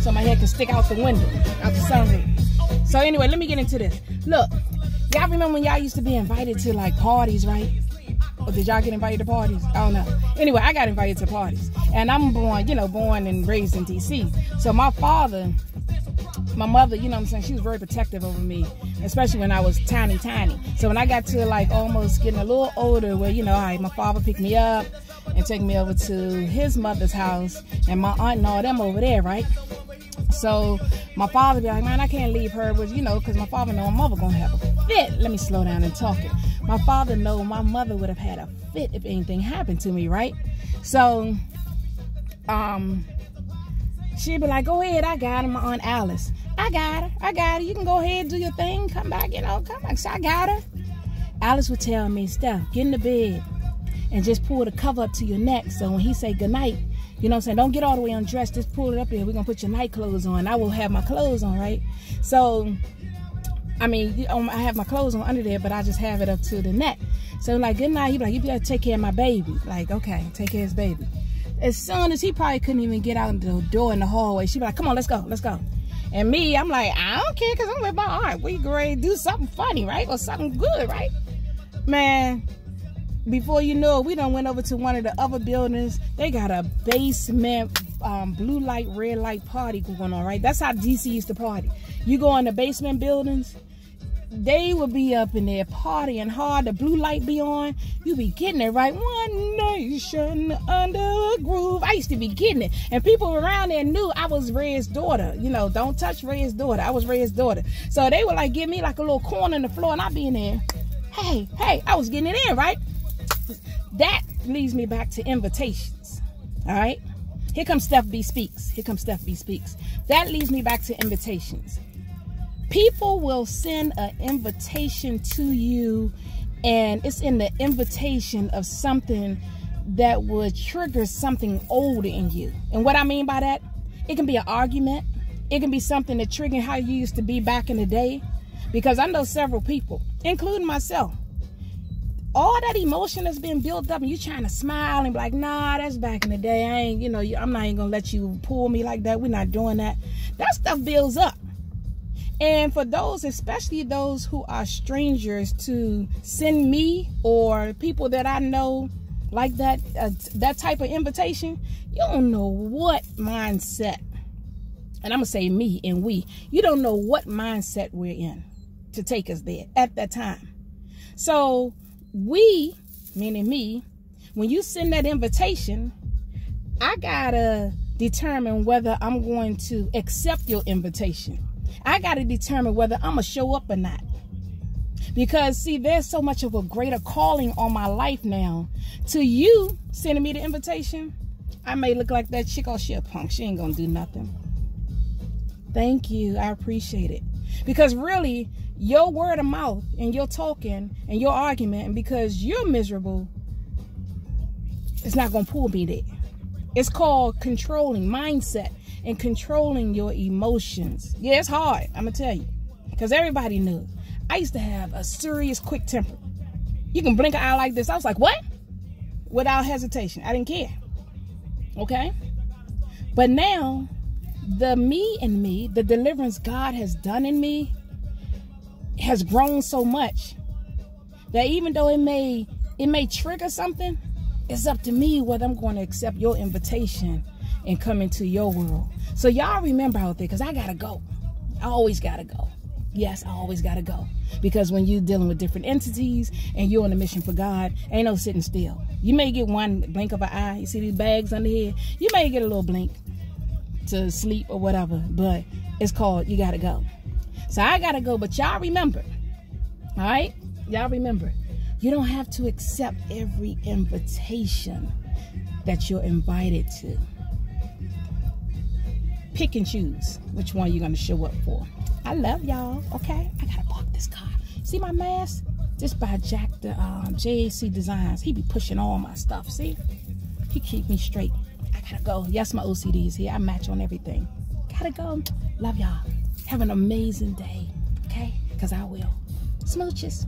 so my head can stick out the window, out the sunroof. So anyway, let me get into this. Look, y'all remember when y'all used to be invited to like parties, right? Or did y'all get invited to parties? I don't know. Anyway, I got invited to parties. And I'm born, you know, born and raised in DC. So my father, my mother, you know what I'm saying, she was very protective over me, especially when I was tiny, tiny. So when I got to like almost getting a little older, where, you know, right, my father picked me up and took me over to his mother's house and my aunt and all them over there, right? So my father be like, man, I can't leave her with, you know, because my father know my mother gonna have a fit. Let me slow down and talk it. My father know my mother would have had a fit if anything happened to me, right? So, um, she'd be like, go ahead, I got him, my aunt Alice. I got her, I got her. You can go ahead, do your thing, come back, you know, come back. So I got her. Alice would tell me, Steph, get in the bed and just pull the cover up to your neck. So when he say goodnight, you know what I'm saying? Don't get all the way undressed. Just pull it up there. We're going to put your night clothes on. I will have my clothes on, right? So, I mean, um, I have my clothes on under there, but I just have it up to the neck. So, like, good night. He be like, you better take care of my baby. Like, okay, take care of his baby. As soon as he probably couldn't even get out the door in the hallway, she'd be like, come on, let's go, let's go. And me, I'm like, I don't care because I'm with my aunt. We to do something funny, right? Or something good, right? Man, before you know it, we done went over to one of the other buildings. They got a basement um, blue light, red light party going on, right? That's how DC used to party. You go in the basement buildings, they would be up in there partying hard. The blue light be on. You be getting it right. One nation under a groove. I used to be getting it. And people around there knew I was Red's daughter. You know, don't touch Red's daughter. I was Red's daughter. So they would like give me like a little corner in the floor and I'd be in there. Hey, hey, I was getting it in, right? That leads me back to invitations. All right. Here comes Steph B Speaks. Here comes Steph B Speaks. That leads me back to invitations. People will send an invitation to you, and it's in the invitation of something that would trigger something old in you. And what I mean by that, it can be an argument, it can be something that trigger how you used to be back in the day. Because I know several people, including myself, all that emotion that's been built up and you trying to smile and be like, nah, that's back in the day. I ain't, you know, I'm not even gonna let you pull me like that. We're not doing that. That stuff builds up. And for those, especially those who are strangers, to send me or people that I know like that, uh, that type of invitation, you don't know what mindset, and I'm gonna say me and we, you don't know what mindset we're in to take us there at that time. So we, meaning me, when you send that invitation, I gotta determine whether I'm going to accept your invitation. I gotta determine whether I'm gonna show up or not. Because see, there's so much of a greater calling on my life now. To you sending me the invitation, I may look like that chick or she a punk. She ain't gonna do nothing. Thank you. I appreciate it. Because really, your word of mouth and your talking and your argument, and because you're miserable, it's not gonna pull me there. It's called controlling mindset and controlling your emotions. Yeah, it's hard, I'm gonna tell you. Because everybody knew. I used to have a serious quick temper. You can blink an eye like this. I was like, what? Without hesitation. I didn't care. Okay? But now, the me in me, the deliverance God has done in me, has grown so much that even though it may it may trigger something, it's up to me whether I'm going to accept your invitation and come into your world. So y'all remember out there, because I gotta go. I always gotta go. Yes, I always gotta go. Because when you're dealing with different entities and you're on a mission for God, ain't no sitting still. You may get one blink of an eye. You see these bags under here? You may get a little blink to sleep or whatever, but it's called you gotta go. So I gotta go, but y'all remember, all right? Y'all remember, you don't have to accept every invitation that you're invited to. Pick and choose which one you're going to show up for. I love y'all, okay? I got to park this car. See my mask? Just by Jack the um, JAC Designs. He be pushing all my stuff, see? He keep me straight. I gotta go. Yes, my OCD is here. I match on everything. Gotta go. Love y'all. Have an amazing day, okay? Because I will. Smooches.